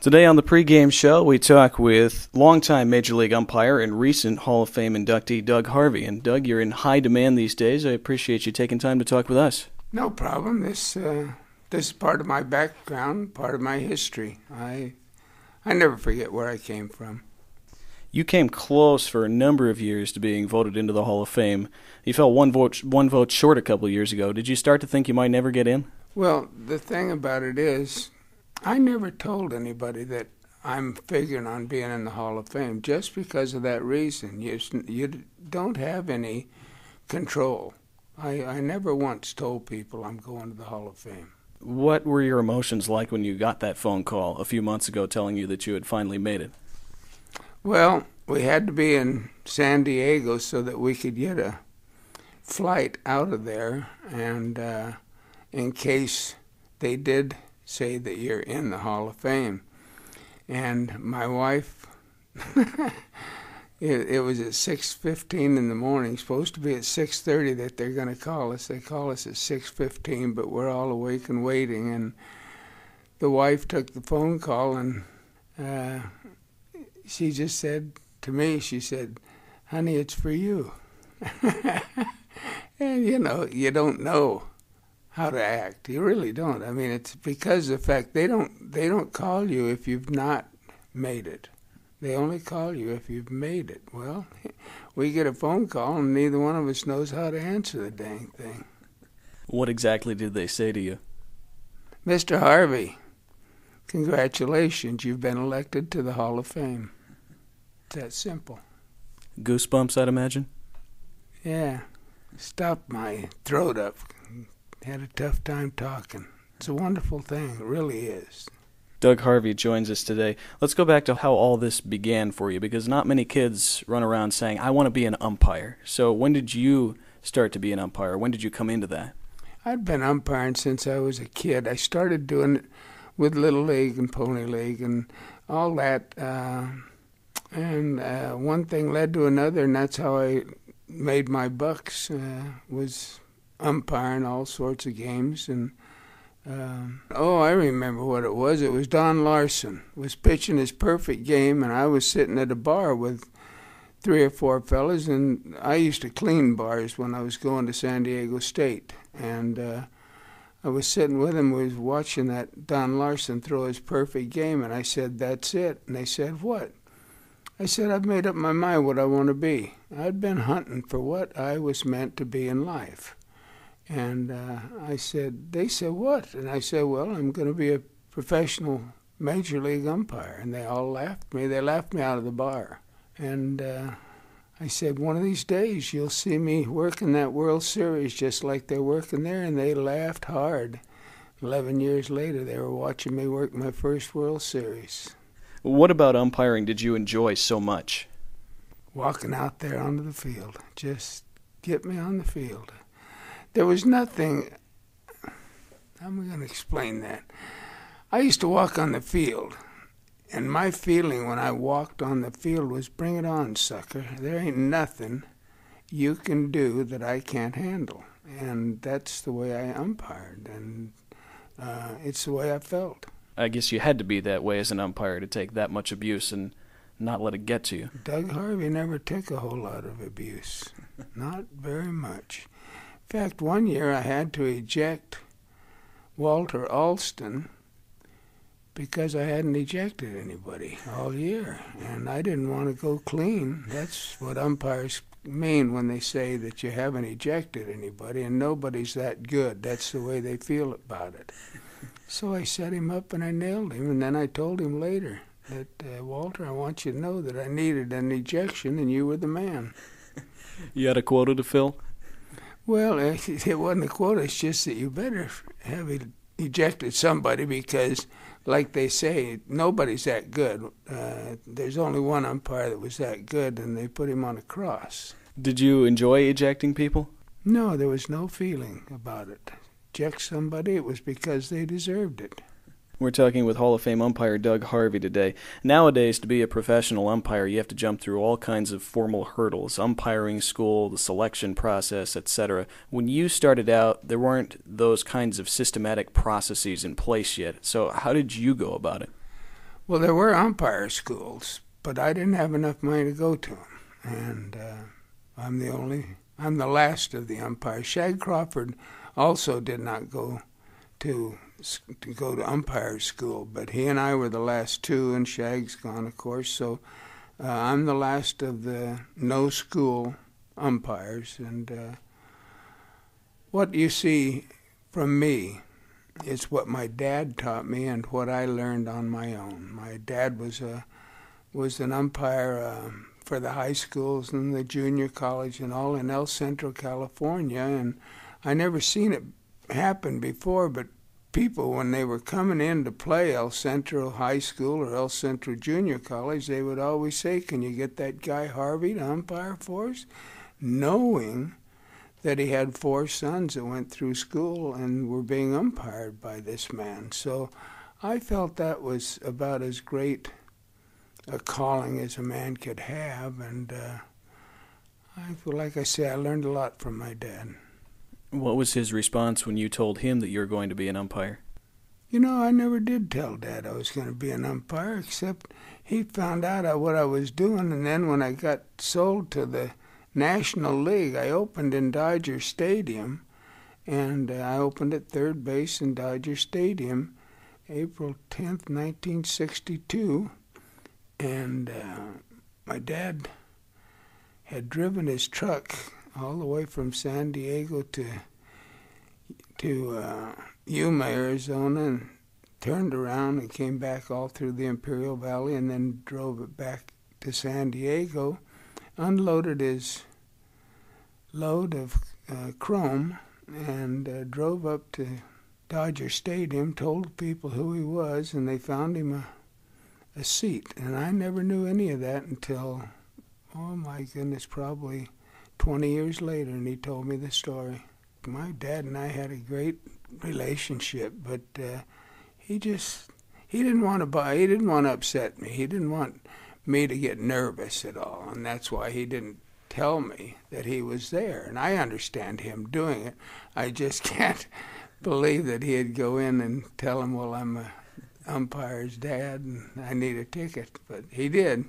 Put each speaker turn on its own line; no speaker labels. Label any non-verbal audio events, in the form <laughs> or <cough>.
Today on the pregame show, we talk with longtime Major League umpire and recent Hall of Fame inductee Doug Harvey. And Doug, you're in high demand these days. I appreciate you taking time to talk with us.
No problem. This uh, this is part of my background, part of my history. I I never forget where I came from.
You came close for a number of years to being voted into the Hall of Fame. You fell one vote one vote short a couple of years ago. Did you start to think you might never get in?
Well, the thing about it is, I never told anybody that I'm figuring on being in the Hall of Fame just because of that reason. You, you don't have any control. I, I never once told people I'm going to the Hall of Fame.
What were your emotions like when you got that phone call a few months ago telling you that you had finally made it?
Well, we had to be in San Diego so that we could get a flight out of there, and uh, in case they did say that you're in the Hall of Fame. And my wife, <laughs> it, it, was at 6.15 in the morning, supposed to be at 6.30 that they're going to call us. They call us at 6.15, but we're all awake and waiting. And the wife took the phone call and uh, she just said to me, she said, honey, it's for you. <laughs> and, you know, you don't know how to act. You really don't. I mean, it's because of the fact they don't they don't call you if you've not made it. They only call you if you've made it. Well, <laughs> we get a phone call and neither one of us knows how to answer the dang thing.
What exactly did they say to you?
Mr. Harvey, congratulations, you've been elected to the Hall of Fame. It's that simple.
Goosebumps, I'd imagine?
Yeah. Stop my throat up had a tough time talking. It's a wonderful thing, it really is.
Doug Harvey joins us today. Let's go back to how all this began for you because not many kids run around saying, I want to be an umpire. So, when did you start to be an umpire? When did you come into that?
I'd been umpiring since I was a kid. I started doing it with Little League and Pony League and all that. Uh, and uh, one thing led to another, and that's how I made my bucks. Uh, was umpiring all sorts of games and um, oh, I remember what it was. It was Don Larsen was pitching his perfect game, and I was sitting at a bar with three or four fellas, and I used to clean bars when I was going to San Diego State, and uh, I was sitting with him. We was watching that Don Larsen throw his perfect game, and I said, "That's it." And they said, "What?" I said, "I've made up my mind what I want to be." I'd been hunting for what I was meant to be in life. And uh, I said, they said, what? And I said, well, I'm going to be a professional major league umpire. And they all laughed at me. They laughed me out of the bar. And uh, I said, one of these days you'll see me working that World Series just like they're working there. And they laughed hard. Eleven years later, they were watching me work my first World Series.
What about umpiring did you enjoy so much?
Walking out there onto the field. Just get me on the field. There was nothing. How am I going to explain that? I used to walk on the field, and my feeling when I walked on the field was bring it on, sucker. There ain't nothing you can do that I can't handle. And that's the way I umpired, and uh, it's the way I felt.
I guess you had to be that way as an umpire to take that much abuse and not let it get to you.
Doug Harvey never took a whole lot of abuse, not very much. In fact, one year I had to eject Walter Alston because I hadn't ejected anybody all year, and I didn't want to go clean. That's what umpires mean when they say that you haven't ejected anybody, and nobody's that good. That's the way they feel about it. So I set him up and I nailed him, and then I told him later that uh, Walter, I want you to know that I needed an ejection, and you were the man.
You had a quota to fill.
Well, <laughs> it wasn't a quota. It's just that you better have ejected somebody because, like they say, nobody's that good. Uh, there's only one umpire that was that good, and they put him on a cross.
Did you enjoy ejecting people?
No, there was no feeling about it. Eject somebody, it was because they deserved it.
We're talking with Hall of Fame umpire Doug Harvey today. Nowadays, to be a professional umpire, you have to jump through all kinds of formal hurdles umpiring school, the selection process, etc. When you started out, there weren't those kinds of systematic processes in place yet. So, how did you go about it?
Well, there were umpire schools, but I didn't have enough money to go to them, and uh, I'm the only, I'm the last of the umpires. Shag Crawford also did not go to to go to umpire school, but he and I were the last two, and Shag's gone, of course. So uh, I'm the last of the no school umpires, and uh, what you see from me is what my dad taught me and what I learned on my own. My dad was a was an umpire um, for the high schools and the junior college and all in El Centro, California, and I never seen it happen before, but people when they were coming in to play El Centro High School or El Centro Junior College, they would always say, "Can you get that guy Harvey to umpire for us?" Knowing that he had four sons that went through school and were being umpired by this man. So I felt that was about as great a calling as a man could have, and uh, I feel like I say I learned a lot from my dad.
What was his response when you told him that you were going to be an umpire?
You know, I never did tell Dad I was going to be an umpire, except he found out what I was doing, and then when I got sold to the National League, I opened in Dodger Stadium, and uh, I opened at third base in Dodger Stadium, April 10th, 1962, and uh, my dad had driven his truck all the way from San Diego to to uh, Yuma, Arizona, and turned around and came back all through the Imperial Valley, and then drove it back to San Diego, unloaded his load of uh, chrome, and uh, drove up to Dodger Stadium, told people who he was, and they found him a a seat. And I never knew any of that until, oh my goodness, probably 20 years later, and he told me the story. My dad and I had a great relationship, but uh, he just he didn't want to buy. He didn't want to upset me. He didn't want me to get nervous at all, and that's why he didn't tell me that he was there. And I understand him doing it. I just <laughs> can't believe that he'd go in and tell him, "Well, I'm a umpire's dad and I need a ticket," but he did.